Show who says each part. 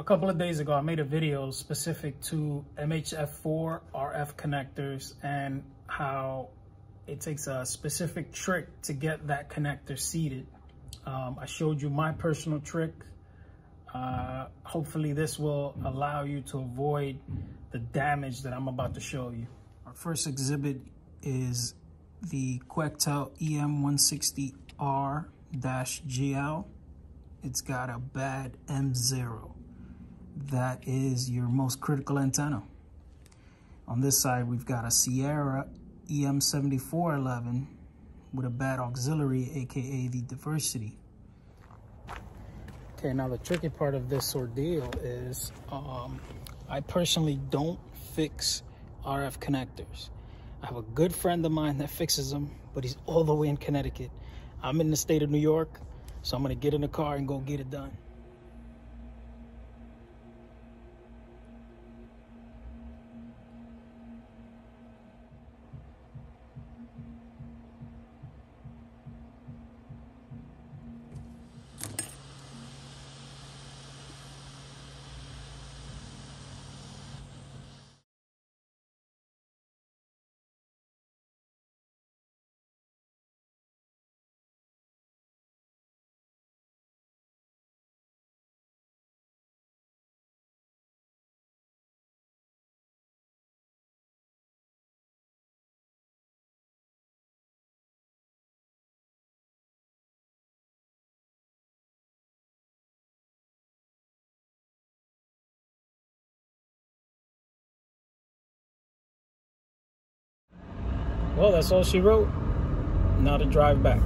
Speaker 1: a couple of days ago, I made a video specific to MHF4 RF connectors and how it takes a specific trick to get that connector seated. Um, I showed you my personal trick. Uh, hopefully this will allow you to avoid the damage that I'm about to show you. Our first exhibit is the Quectel EM160R-GL. It's got a bad M0 that is your most critical antenna. On this side, we've got a Sierra EM7411 with a bad auxiliary, AKA the diversity. Okay, now the tricky part of this ordeal is um, I personally don't fix RF connectors. I have a good friend of mine that fixes them, but he's all the way in Connecticut. I'm in the state of New York, so I'm gonna get in the car and go get it done. Well, that's all she wrote. Now to drive back.